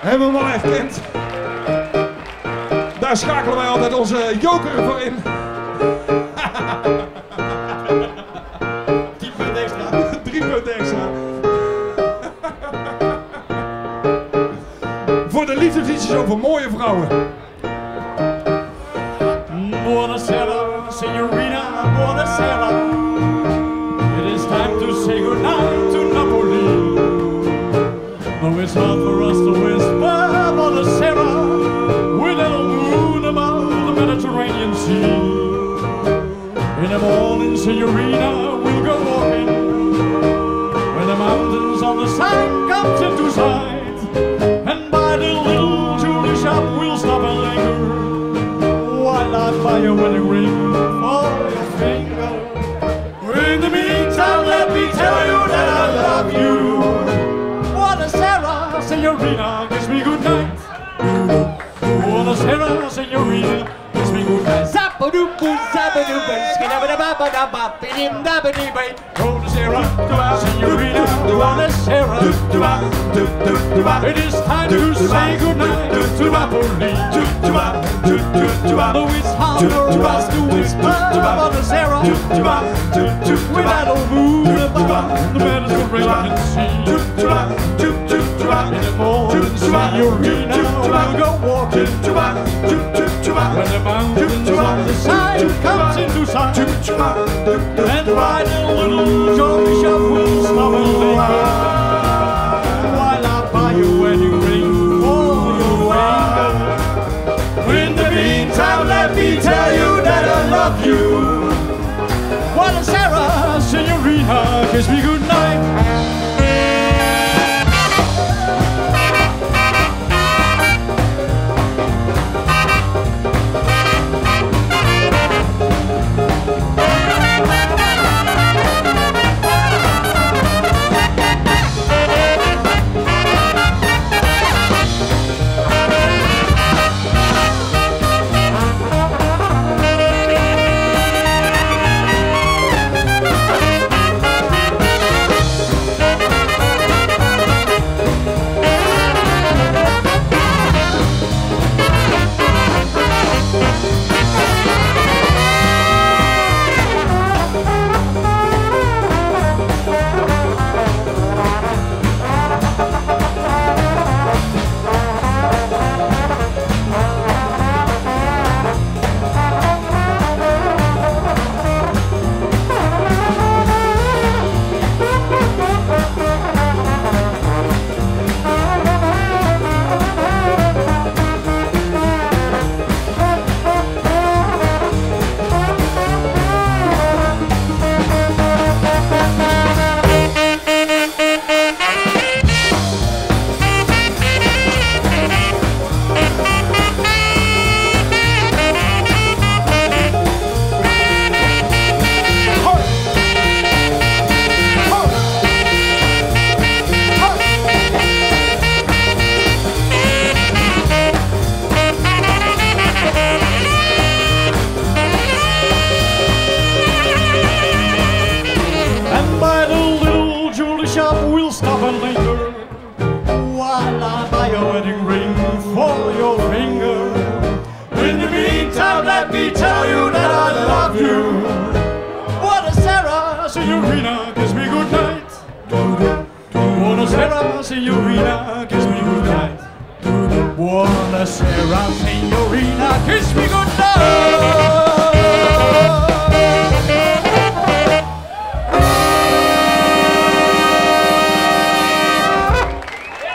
Hebben we hem al herkend? Daar schakelen wij altijd onze joker voor in. 10 punten extra. Drie punten extra. voor de liefdesliedjes over mooie vrouwen. Buonasera, signorina, buonasera. Señorina, we'll go walking. When the mountains on the side come into sight. Signorina, kiss me good night. Buonasera, signorina, kiss me good night. Zapadoopa, zapadoopa, skidabadababadaba, bidim-dabadiba. Buonasera, signorina, buonasera. It is time to say goodnight to Napoli. Though it's hard for us to whisper Buonasera, without a moon above the Mediterranean Sea. In the morning, signorina, we'll go walking. When the mountains on the side comes into sight. And by the little shop we'll stop and linger. While I buy you wedding ring for your. In the meantime, let me tell you that I love you. Signorina, kiss me good Buonasera, signorina, kiss me good night Buonasera, signorina, kiss me good night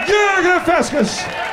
Jurgen Feskens.